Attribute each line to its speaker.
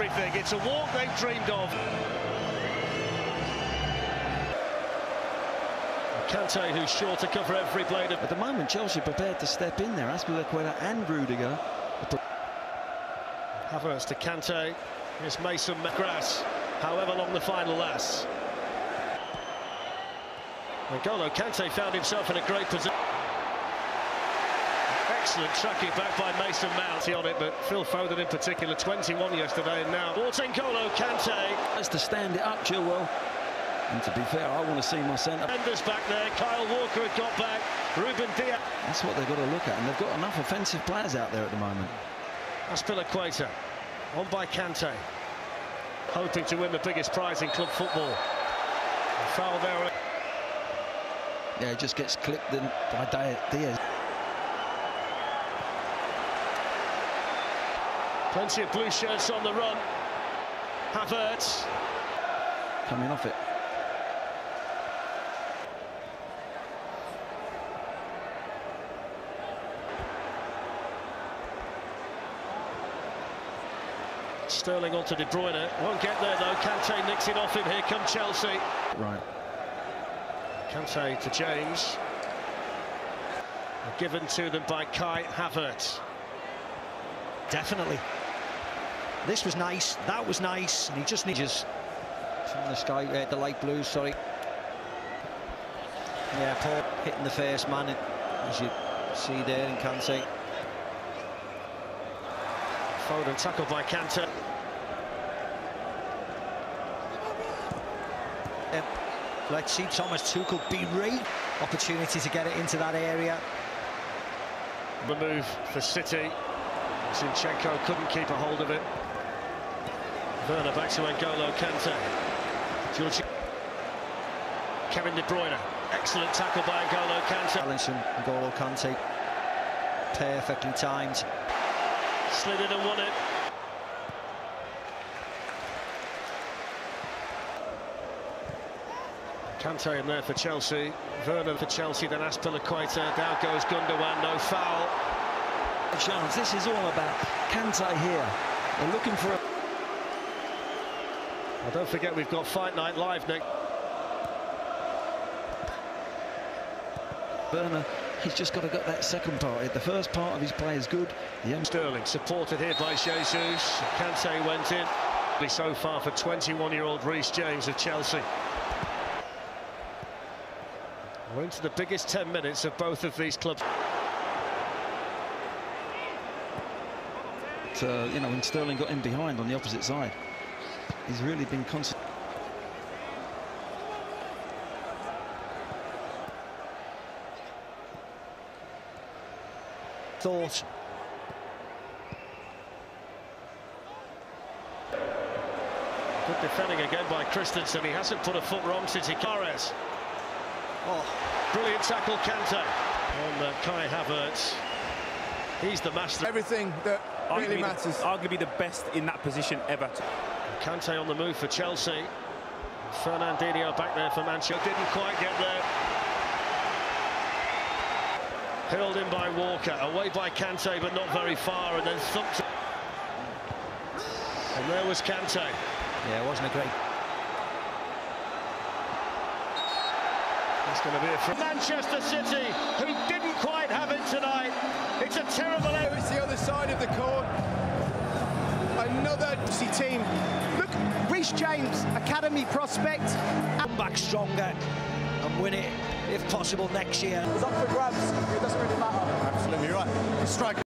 Speaker 1: everything. It's a walk they've dreamed of. Kante, who's sure to cover every blade of...
Speaker 2: At the moment, Chelsea prepared to step in there. Azpilicueta and Rudiger.
Speaker 1: Havertz to Kante. Here's Mason McGrath. However long the final lasts. N'Golo Kante found himself in a great position. Excellent tracking back by Mason Mount on it, but Phil Foden in particular, 21 yesterday, and now N'Golo Kante.
Speaker 2: Has to stand it up, Chilwell. And to be fair, I want to see my centre.
Speaker 1: Mendes back there, Kyle Walker had got back, Ruben Dias.
Speaker 2: That's what they've got to look at, and they've got enough offensive players out there at the moment.
Speaker 1: Azpilicueta, on by Kante, hoping to win the biggest prize in club football. A foul there.
Speaker 2: Yeah, it just gets clipped in by Dias.
Speaker 1: Plenty of blue shirts on the run. Havertz.
Speaker 2: Coming off it.
Speaker 1: Sterling onto De Bruyne. Won't get there though. Kante nicks it off him. Here come Chelsea.
Speaker 2: Right.
Speaker 1: Kante to James. Given to them by Kai Havertz.
Speaker 3: Definitely. This was nice. That was nice. And he just needs
Speaker 2: from the sky, uh, the light blue. Sorry.
Speaker 3: Yeah, Paul hitting the first man, as you see there in Kante.
Speaker 1: Foden tackled by Kante.
Speaker 3: Let's see Thomas Tuchel berate opportunity to get it into that area.
Speaker 1: The move for City. Zinchenko couldn't keep a hold of it. Werner back to N'Golo Kante. George Kevin De Bruyne. Excellent tackle by N'Golo Kante.
Speaker 3: Alisson, N'Golo Kante. Perfectly timed.
Speaker 1: Slid in and won it. Kante in there for Chelsea. Werner for Chelsea, then Azpilicueta. Down goes Gundogan, no foul.
Speaker 2: Chance. This is all about Kante here. They're looking for a...
Speaker 1: Well, don't forget we've got Fight Night live, Nick.
Speaker 2: Werner, he's just got to get that second part. The first part of his play is good.
Speaker 1: The Sterling supported here by Jesus. Kante went in. So far for 21-year-old Reece James of Chelsea. We're into the biggest 10 minutes of both of these clubs.
Speaker 2: Uh, you know, when Sterling got in behind on the opposite side, he's really been constant.
Speaker 3: Thought.
Speaker 1: Good defending again by Christensen. He hasn't put a foot wrong since he Cares. Oh, brilliant tackle, Kante on uh, Kai Havertz. He's the master.
Speaker 4: Everything that really
Speaker 5: arguably
Speaker 4: matters.
Speaker 5: The, arguably the best in that position ever.
Speaker 1: Kante on the move for Chelsea. Fernandinho back there for Manchester. Didn't quite get there. Hurled in by Walker. Away by Kante, but not very far. And then thumped. And there was Kante.
Speaker 3: Yeah, it wasn't a great
Speaker 1: It's going to be a from Manchester City, who didn't quite have it tonight. It's a terrible.
Speaker 4: It's the other side of the court. Another team.
Speaker 6: Look, Reece James, academy prospect.
Speaker 3: come back stronger and win it, if possible, next year.
Speaker 6: It's up for grabs. It doesn't really matter.
Speaker 4: Absolutely right. Striker.